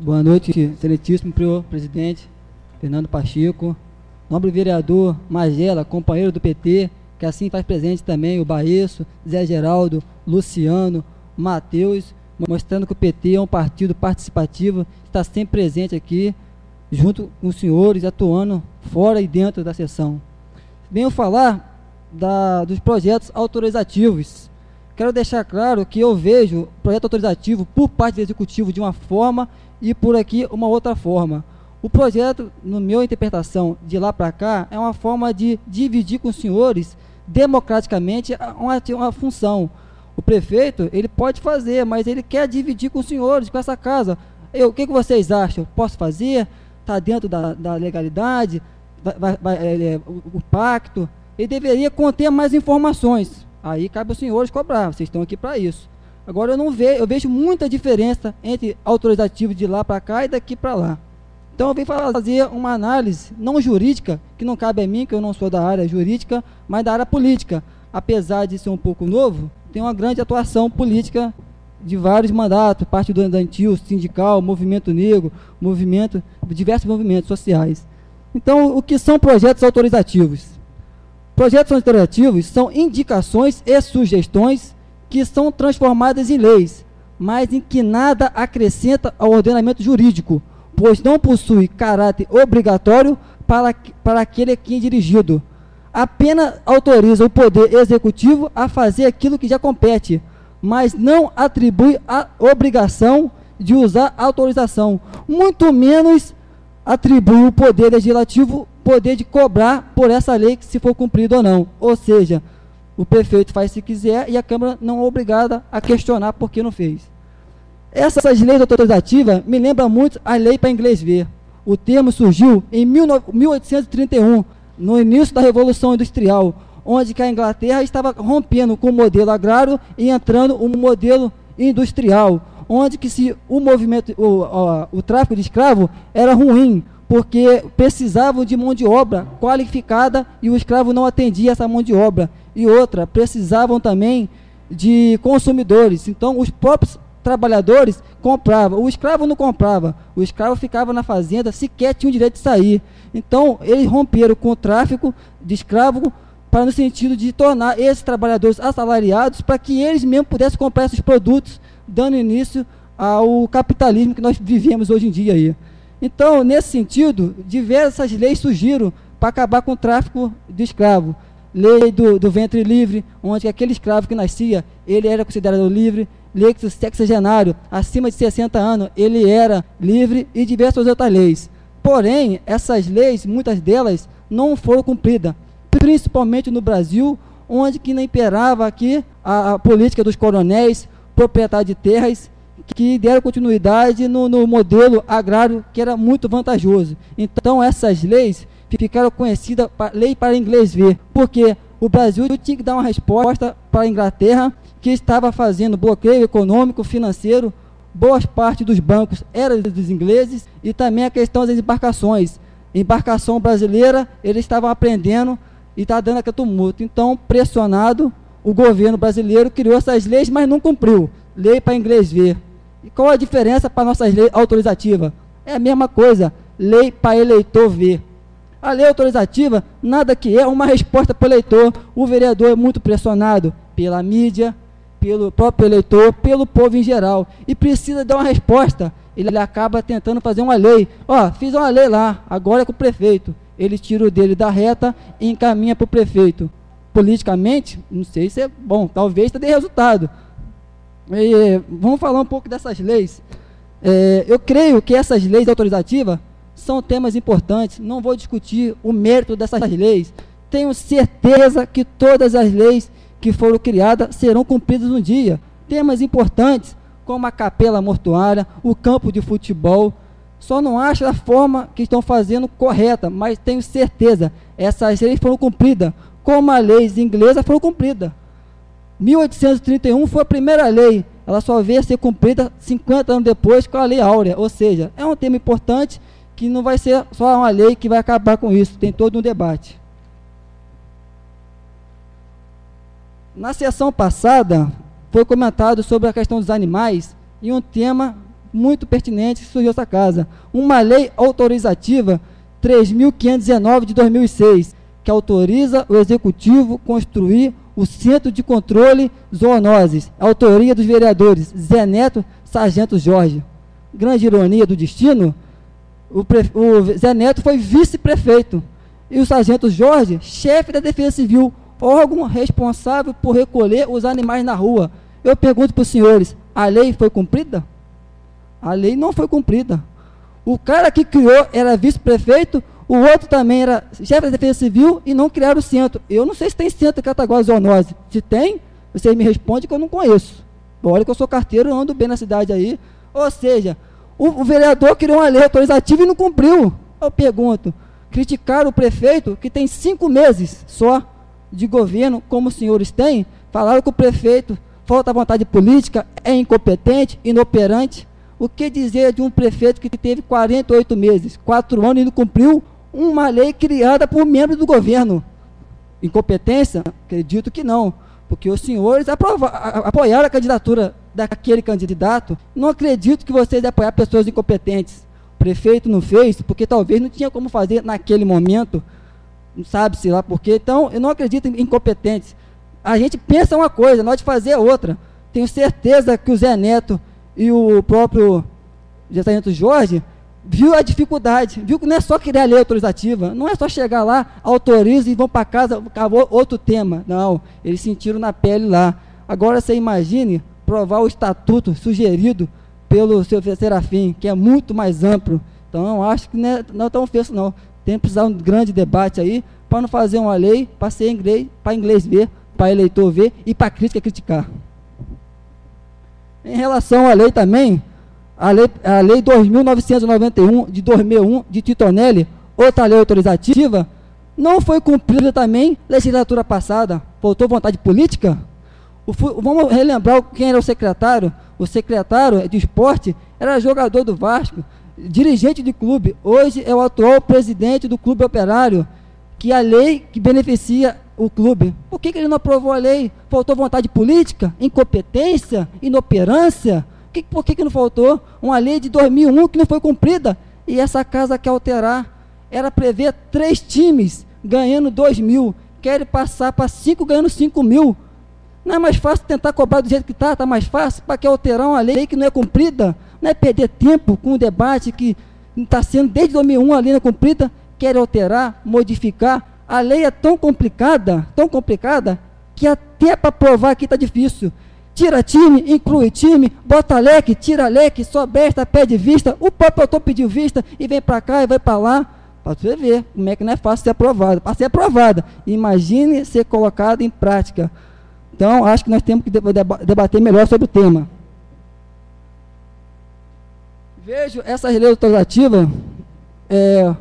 Boa noite, excelentíssimo presidente Fernando Pacheco, nobre vereador Magela, companheiro do PT, que assim faz presente também o Baeço, Zé Geraldo, Luciano, Matheus, mostrando que o PT é um partido participativo, está sempre presente aqui, junto com os senhores, atuando fora e dentro da sessão. Venho falar da, dos projetos autorizativos. Quero deixar claro que eu vejo projeto autorizativo por parte do Executivo de uma forma e por aqui uma outra forma. O projeto, no meu interpretação, de lá para cá, é uma forma de dividir com os senhores democraticamente uma, uma função. O prefeito, ele pode fazer, mas ele quer dividir com os senhores, com essa casa. Eu, o que, que vocês acham? Posso fazer? Está dentro da, da legalidade? Vai, vai, é, o, o, pacto? Ele deveria conter mais informações. Aí cabe aos senhores cobrar, vocês estão aqui para isso. Agora eu não vejo, eu vejo muita diferença entre autorizativo de lá para cá e daqui para lá. Então eu vim fazer uma análise não jurídica, que não cabe a mim, que eu não sou da área jurídica, mas da área política. Apesar de ser um pouco novo, tem uma grande atuação política de vários mandatos, partido estudantil, sindical, movimento negro, movimento, diversos movimentos sociais. Então, o que são projetos autorizativos? Projetos autorizativos são indicações e sugestões que são transformadas em leis, mas em que nada acrescenta ao ordenamento jurídico, pois não possui caráter obrigatório para, para aquele que é dirigido. Apenas autoriza o poder executivo a fazer aquilo que já compete, mas não atribui a obrigação de usar autorização, muito menos atribui o poder legislativo poder de cobrar por essa lei se for cumprida ou não. Ou seja, o prefeito faz se quiser e a Câmara não é obrigada a questionar por que não fez. Essas leis autorizativas me lembram muito a lei para inglês ver. O termo surgiu em 1831, no início da Revolução Industrial, onde a Inglaterra estava rompendo com o modelo agrário e entrando um modelo industrial, onde que se o movimento, o, o, o tráfico de escravo era ruim, porque precisavam de mão de obra qualificada e o escravo não atendia essa mão de obra. E outra, precisavam também de consumidores. Então, os próprios trabalhadores compravam, o escravo não comprava, o escravo ficava na fazenda, sequer tinha o direito de sair. Então, eles romperam com o tráfico de escravo para no sentido de tornar esses trabalhadores assalariados para que eles mesmos pudessem comprar esses produtos, dando início ao capitalismo que nós vivemos hoje em dia aí. Então, nesse sentido, diversas leis surgiram para acabar com o tráfico de escravo. Lei do, do ventre livre, onde aquele escravo que nascia, ele era considerado livre leito sexagenário, acima de 60 anos, ele era livre e diversas outras leis. Porém, essas leis, muitas delas, não foram cumpridas, principalmente no Brasil, onde que imperava aqui a, a política dos coronéis, proprietários de terras, que deram continuidade no, no modelo agrário que era muito vantajoso. Então, essas leis ficaram conhecidas, lei para inglês ver, porque o Brasil tinha que dar uma resposta para a Inglaterra que estava fazendo bloqueio econômico, financeiro, boas partes dos bancos eram dos ingleses e também a questão das embarcações. Embarcação brasileira, eles estavam aprendendo e está dando aquele tumulto. Então, pressionado, o governo brasileiro criou essas leis, mas não cumpriu. Lei para inglês ver. E qual a diferença para nossas leis autorizativas? É a mesma coisa, lei para eleitor ver. A lei autorizativa nada que é uma resposta para o eleitor. O vereador é muito pressionado pela mídia, pelo próprio eleitor, pelo povo em geral, e precisa dar uma resposta. Ele acaba tentando fazer uma lei. Ó, oh, fiz uma lei lá, agora é com o prefeito. Ele tira o dele da reta e encaminha para o prefeito. Politicamente, não sei se é bom, talvez dê resultado. E, vamos falar um pouco dessas leis. É, eu creio que essas leis autorizativas são temas importantes. Não vou discutir o mérito dessas leis. Tenho certeza que todas as leis que foram criadas serão cumpridas um dia. Temas importantes, como a capela mortuária, o campo de futebol. Só não acho a forma que estão fazendo correta, mas tenho certeza, essas leis foram cumpridas, como as leis inglesas foram cumpridas. 1831 foi a primeira lei, ela só veio a ser cumprida 50 anos depois com a Lei Áurea, ou seja, é um tema importante que não vai ser só uma lei que vai acabar com isso, tem todo um debate. Na sessão passada, foi comentado sobre a questão dos animais e um tema muito pertinente que surgiu essa casa. Uma lei autorizativa 3.519 de 2006, que autoriza o Executivo construir o Centro de Controle Zoonoses, autoria dos vereadores Zé Neto, Sargento Jorge. Grande ironia do destino, o, o Zé Neto foi vice-prefeito e o Sargento Jorge, chefe da Defesa Civil, órgão responsável por recolher os animais na rua. Eu pergunto para os senhores, a lei foi cumprida? A lei não foi cumprida. O cara que criou era vice-prefeito, o outro também era chefe da Defesa Civil e não criaram o centro. Eu não sei se tem centro em Cataguá Zoonose. Se tem, vocês me respondem que eu não conheço. Olha que eu sou carteiro, ando bem na cidade aí. Ou seja, o, o vereador criou uma lei autorizativa e não cumpriu. Eu pergunto, criticaram o prefeito que tem cinco meses só de governo, como os senhores têm, falaram que o prefeito falta vontade política, é incompetente, inoperante. O que dizer de um prefeito que teve 48 meses, quatro anos e não cumpriu uma lei criada por membros do governo. Incompetência? Acredito que não, porque os senhores apoiaram a candidatura daquele candidato. Não acredito que vocês apoiar pessoas incompetentes. O prefeito não fez, porque talvez não tinha como fazer naquele momento, não sabe-se lá por quê. Então, eu não acredito em incompetentes. A gente pensa uma coisa, nós fazer outra. Tenho certeza que o Zé Neto e o próprio Sargento Jorge viu a dificuldade, viu que não é só criar a lei autorizativa, não é só chegar lá, autoriza e vão para casa, acabou outro tema. Não, eles sentiram na pele lá. Agora você imagine provar o estatuto sugerido pelo seu Serafim, que é muito mais amplo. Então, acho que não é, não é tão fácil, não. Tem que precisar de um grande debate aí, para não fazer uma lei, para ser inglês, para inglês ver, para eleitor ver e para crítica criticar. Em relação à lei também, a lei, a lei 2.991 de 2001 de Titonelli, outra lei autorizativa, não foi cumprida também legislatura passada. Faltou vontade política? O, vamos relembrar quem era o secretário. O secretário de esporte era jogador do Vasco, dirigente de clube. Hoje é o atual presidente do clube operário, que a lei que beneficia o clube. Por que, que ele não aprovou a lei? Faltou vontade política? Incompetência? Inoperância? Que, por que, que não faltou? Uma lei de 2001 que não foi cumprida. E essa casa quer alterar. Era prever três times ganhando 2 mil. Querem passar para cinco ganhando 5 mil. Não é mais fácil tentar cobrar do jeito que está? Está mais fácil? Para que alterar uma lei que não é cumprida? Não é perder tempo com o debate que está sendo desde 2001 a lei não é cumprida? Querem alterar, modificar. A lei é tão complicada, tão complicada, que até para provar aqui está difícil tira time, inclui time, bota leque, tira leque, só besta, pede vista, o próprio autor pediu vista e vem para cá e vai para lá. Para você ver como é que não é fácil ser aprovado. Para ser aprovada, imagine ser colocado em prática. Então, acho que nós temos que debater melhor sobre o tema. Vejo essa lei autorizativa é,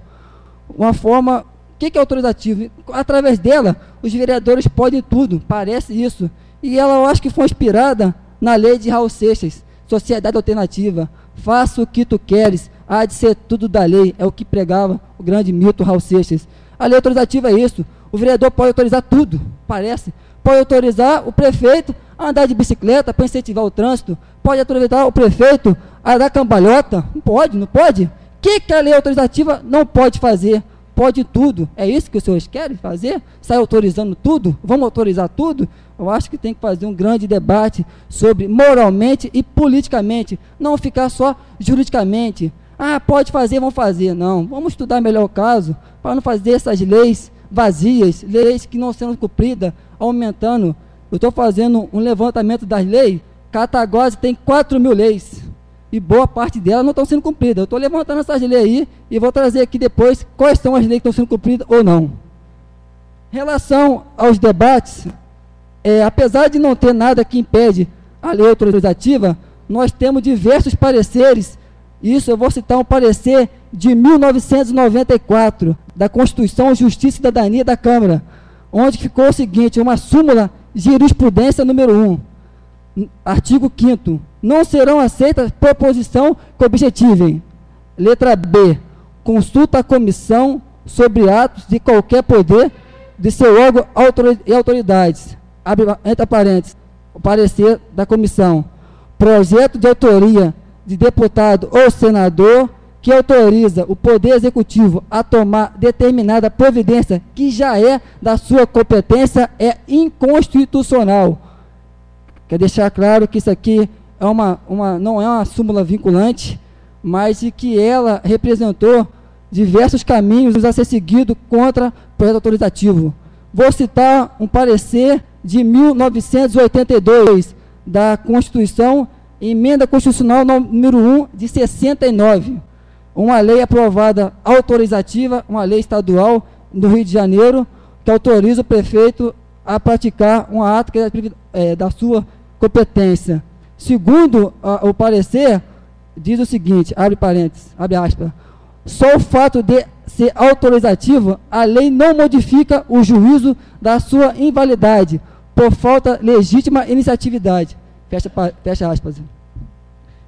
uma forma. O que, é autorizativa? Através dela, os vereadores podem tudo, parece isso. E ela, eu acho que foi inspirada na lei de Raul Seixas, Sociedade Alternativa. Faça o que tu queres, há de ser tudo da lei. É o que pregava o grande Milton Raul Seixas. A lei autorizativa é isso. O vereador pode autorizar tudo, parece. Pode autorizar o prefeito a andar de bicicleta para incentivar o trânsito. Pode autorizar o prefeito a dar cambalhota. Não pode, não pode. O que, que a lei autorizativa não pode fazer? Pode tudo. É isso que os senhores querem fazer? Sai autorizando tudo? Vamos autorizar tudo? Eu acho que tem que fazer um grande debate sobre moralmente e politicamente, não ficar só juridicamente. Ah, pode fazer, vamos fazer. Não, vamos estudar melhor o caso, para não fazer essas leis vazias, leis que não sendo cumpridas, aumentando. Eu estou fazendo um levantamento das leis, Cataguase tem 4 mil leis, e boa parte delas não estão sendo cumpridas. Eu estou levantando essas leis aí, e vou trazer aqui depois quais são as leis que estão sendo cumpridas ou não. Em relação aos debates, é, apesar de não ter nada que impede a lei autorizativa, nós temos diversos pareceres. Isso eu vou citar um parecer de 1994 da Constituição, Justiça e Cidadania da Câmara, onde ficou o seguinte, uma súmula jurisprudência número 1, artigo 5 não serão aceitas proposição que objetivem. Letra B. Consulta a comissão sobre atos de qualquer poder de seu órgão e autoridades abre, entre parênteses, o parecer da comissão. Projeto de autoria de deputado ou senador que autoriza o Poder Executivo a tomar determinada providência que já é da sua competência é inconstitucional. Quer deixar claro que isso aqui é uma, uma, não é uma súmula vinculante, mas de que ela representou diversos caminhos a ser seguido contra o projeto autorizativo. Vou citar um parecer de 1982 da Constituição, emenda constitucional número 1 de 69. Uma lei aprovada autorizativa, uma lei estadual do Rio de Janeiro, que autoriza o prefeito a praticar um ato que é, da sua competência. Segundo a, o parecer, diz o seguinte, abre parênteses, abre aspas, só o fato de ser autorizativo, a lei não modifica o juízo da sua invalidade, por falta legítima iniciatividade. Fecha, fecha aspas.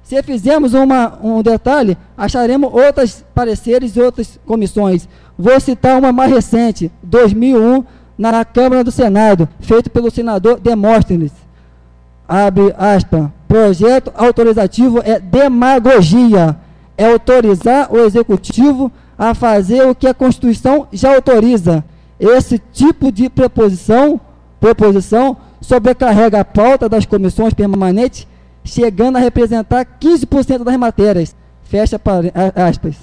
Se fizermos uma, um detalhe, acharemos outros pareceres e outras comissões. Vou citar uma mais recente, 2001, na Câmara do Senado, feito pelo senador Demóstenes. Abre aspas. Projeto autorizativo é demagogia. É autorizar o executivo a fazer o que a Constituição já autoriza. Esse tipo de preposição, proposição sobrecarrega a pauta das comissões permanentes, chegando a representar 15% das matérias. Fecha aspas.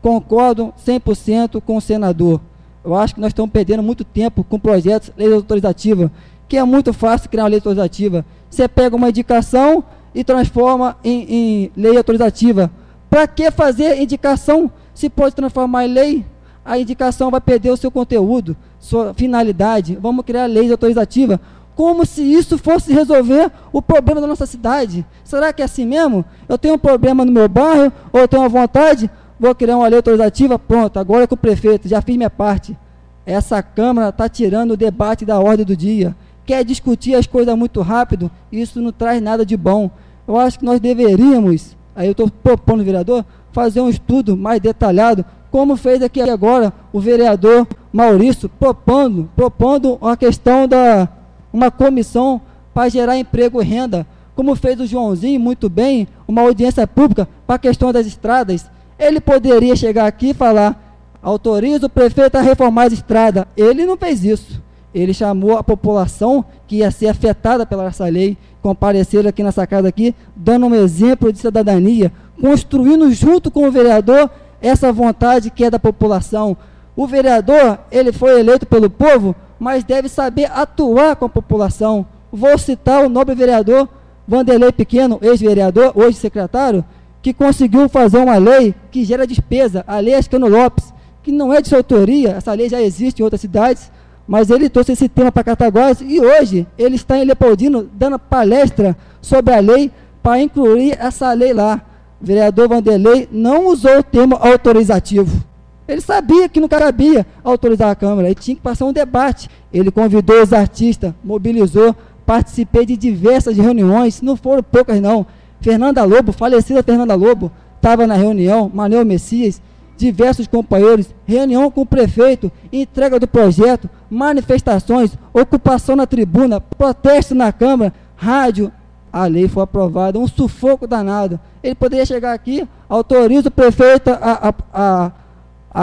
Concordo 100% com o senador. Eu acho que nós estamos perdendo muito tempo com projetos de lei autorizativa, que é muito fácil criar uma lei autorizativa. Você pega uma indicação e transforma em, em lei autorizativa. Para que fazer indicação se pode transformar em lei? A indicação vai perder o seu conteúdo, sua finalidade. Vamos criar lei autorizativa. Como se isso fosse resolver o problema da nossa cidade. Será que é assim mesmo? Eu tenho um problema no meu bairro, ou eu tenho uma vontade, vou criar uma lei autorizativa, pronto, agora é com o prefeito, já fiz minha parte. Essa Câmara está tirando o debate da ordem do dia quer discutir as coisas muito rápido, isso não traz nada de bom. Eu acho que nós deveríamos, aí eu estou propondo, vereador, fazer um estudo mais detalhado, como fez aqui agora o vereador Maurício, propondo, propondo uma questão da uma comissão para gerar emprego e renda, como fez o Joãozinho muito bem, uma audiência pública para a questão das estradas. Ele poderia chegar aqui e falar: autoriza o prefeito a reformar as estradas. Ele não fez isso ele chamou a população que ia ser afetada pela essa lei, compareceram aqui nessa casa aqui, dando um exemplo de cidadania, construindo junto com o vereador essa vontade que é da população. O vereador, ele foi eleito pelo povo, mas deve saber atuar com a população. Vou citar o nobre vereador Vanderlei Pequeno, ex-vereador, hoje secretário, que conseguiu fazer uma lei que gera despesa, a lei Ascano Lopes, que não é de sua autoria, essa lei já existe em outras cidades, mas ele trouxe esse tema para Cataguás e hoje ele está em Leopoldino dando palestra sobre a lei para incluir essa lei lá. O vereador Vanderlei não usou o termo autorizativo. Ele sabia que não cabia autorizar a Câmara, ele tinha que passar um debate. Ele convidou os artistas, mobilizou, participei de diversas reuniões, não foram poucas não. Fernanda Lobo, falecida Fernanda Lobo, estava na reunião, Manuel Messias, diversos companheiros, reunião com o prefeito, entrega do projeto, manifestações, ocupação na tribuna, protesto na Câmara, rádio. A lei foi aprovada, um sufoco danado. Ele poderia chegar aqui, autoriza o prefeito a, a, a,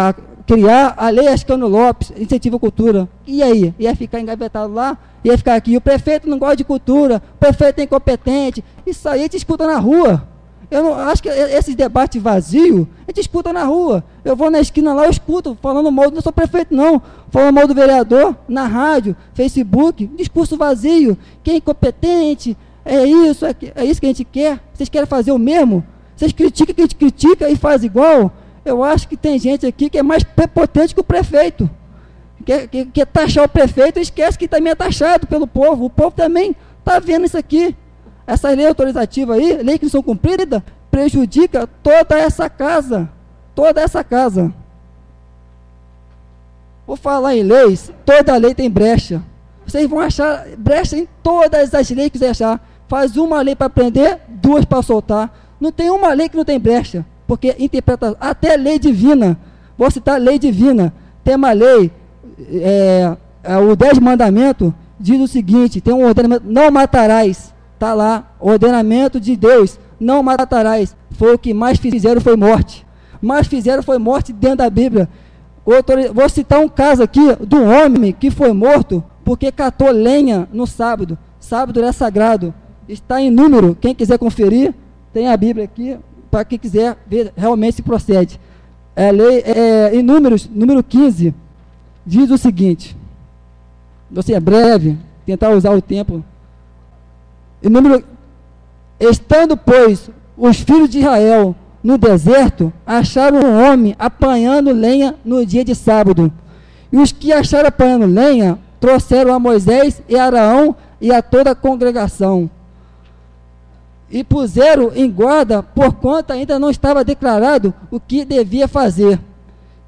a criar a lei Ascano Lopes, incentivo à cultura. E aí? Ia ficar engavetado lá? Ia ficar aqui. O prefeito não gosta de cultura, o prefeito é incompetente. Isso aí a gente escuta na rua. Eu não, acho que esses debates vazios, a gente escuta na rua. Eu vou na esquina lá, eu escuto, falando mal, não sou prefeito não, falando mal do vereador, na rádio, Facebook, discurso vazio, quem é incompetente, é isso, é, é isso que a gente quer. Vocês querem fazer o mesmo? Vocês criticam que a gente critica e faz igual? Eu acho que tem gente aqui que é mais prepotente que o prefeito. Quer, quer, quer taxar o prefeito e esquece que também é taxado pelo povo. O povo também está vendo isso aqui. Essa lei autorizativa aí, lei que não são cumpridas, prejudica toda essa casa. Toda essa casa. Vou falar em leis, toda lei tem brecha. Vocês vão achar brecha em todas as leis que vocês achar. Faz uma lei para prender, duas para soltar. Não tem uma lei que não tem brecha. Porque interpreta até lei divina. Vou citar lei divina. Tem uma lei, é, é, o 10 mandamento diz o seguinte: tem um ordenamento, não matarás. Está lá, ordenamento de Deus. não matarás. Foi o que mais fizeram foi morte. Mais fizeram foi morte dentro da Bíblia. Vou citar um caso aqui um homem que foi morto porque catou lenha no sábado. Sábado é sagrado. Está em número. Quem quiser conferir, tem a Bíblia aqui para quem quiser ver realmente se procede. É, lei, é, em números, número 15, diz o seguinte. Você é breve, tentar usar o tempo. Em número, estando, pois, os filhos de Israel no deserto, acharam um homem apanhando lenha no dia de sábado. E os que acharam apanhando lenha, trouxeram a Moisés e Araão e a toda a congregação. E puseram em guarda, por conta ainda não estava declarado o que devia fazer.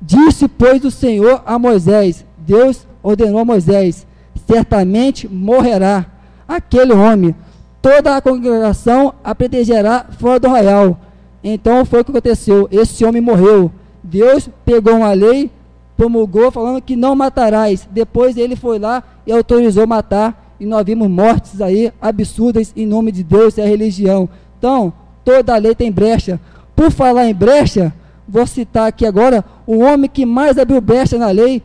Disse, pois, o Senhor a Moisés: Deus ordenou a Moisés: certamente morrerá aquele homem. Toda a congregação a protegerá fora do arraial. Então foi o que aconteceu. Esse homem morreu. Deus pegou uma lei, promulgou falando que não matarás. Depois ele foi lá e autorizou matar. E nós vimos mortes aí absurdas em nome de Deus e a religião. Então, toda a lei tem brecha. Por falar em brecha, vou citar aqui agora o homem que mais abriu brecha na lei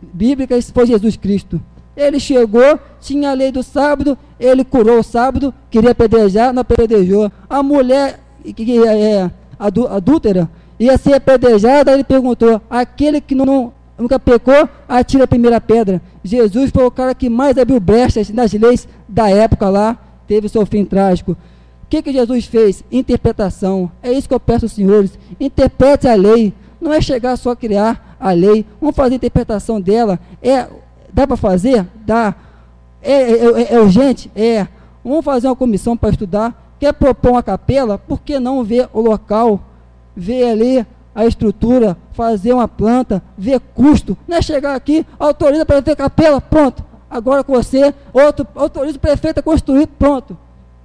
bíblica foi Jesus Cristo. Ele chegou, tinha a lei do sábado, ele curou o sábado, queria apedrejar, não apedrejou. A mulher que é adúltera ia ser apedrejada, ele perguntou: aquele que não, nunca pecou, atira a primeira pedra. Jesus foi o cara que mais abriu brechas nas leis da época lá, teve seu fim trágico. O que, que Jesus fez? Interpretação. É isso que eu peço aos senhores. Interprete a lei. Não é chegar só a criar a lei. Vamos fazer a interpretação dela. É Dá para fazer? Dá. É, é, é, é, urgente? É. Vamos fazer uma comissão para estudar. Quer propor uma capela? Por que não ver o local? Ver ali a estrutura, fazer uma planta, ver custo. Não é chegar aqui, autoriza para ter capela, pronto. Agora com você, outro, autoriza o prefeito a construir, pronto.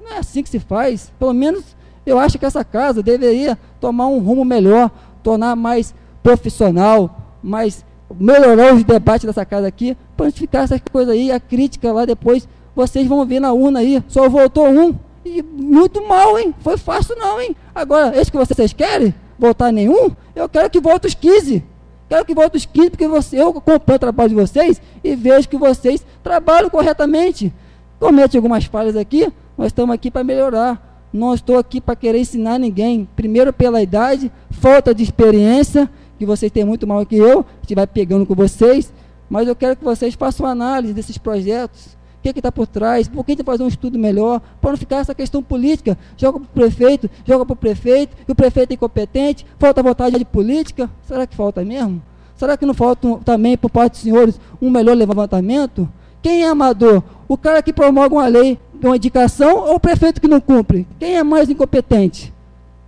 Não é assim que se faz. Pelo menos eu acho que essa casa deveria tomar um rumo melhor, tornar mais profissional, mais melhorar os debates dessa casa aqui, para ficar essas coisas aí, a crítica lá depois, vocês vão ver na urna aí, só voltou um, e muito mal, hein? Foi fácil não, hein? Agora, esse que vocês querem, votar nenhum, eu quero que volte os 15. Quero que volte os 15, porque você, eu acompanho o trabalho de vocês e vejo que vocês trabalham corretamente. Comete algumas falhas aqui, nós estamos aqui para melhorar. Não estou aqui para querer ensinar ninguém. Primeiro pela idade, falta de experiência que vocês têm muito mal que eu, gente vai pegando com vocês, mas eu quero que vocês façam uma análise desses projetos, o que é está por trás, por que a gente fazer um estudo melhor, para não ficar essa questão política, joga para o prefeito, joga para o prefeito, e o prefeito é incompetente, falta vontade de política, será que falta mesmo? Será que não falta também, por parte dos senhores, um melhor levantamento? Quem é amador? O cara que promove uma lei, uma indicação, ou o prefeito que não cumpre? Quem é mais incompetente?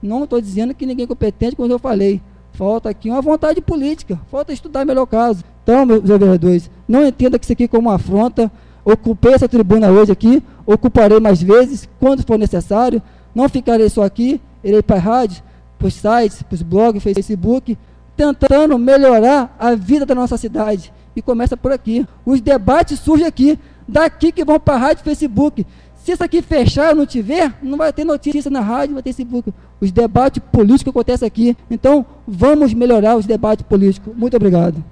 Não estou dizendo que ninguém é competente, como eu falei. Falta aqui uma vontade política, falta estudar melhor caso. Então, meus vereadores, não entenda que isso aqui como uma afronta. Ocupei essa tribuna hoje aqui, ocuparei mais vezes, quando for necessário. Não ficarei só aqui, irei para a rádio, para os sites, para os blogs, Facebook, tentando melhorar a vida da nossa cidade. E começa por aqui. Os debates surgem aqui, daqui que vão para a rádio Facebook. Se isso aqui fechar, não tiver, não vai ter notícia na rádio, vai ter Facebook. Os debates políticos acontecem aqui. Então, vamos melhorar os debates políticos. Muito obrigado.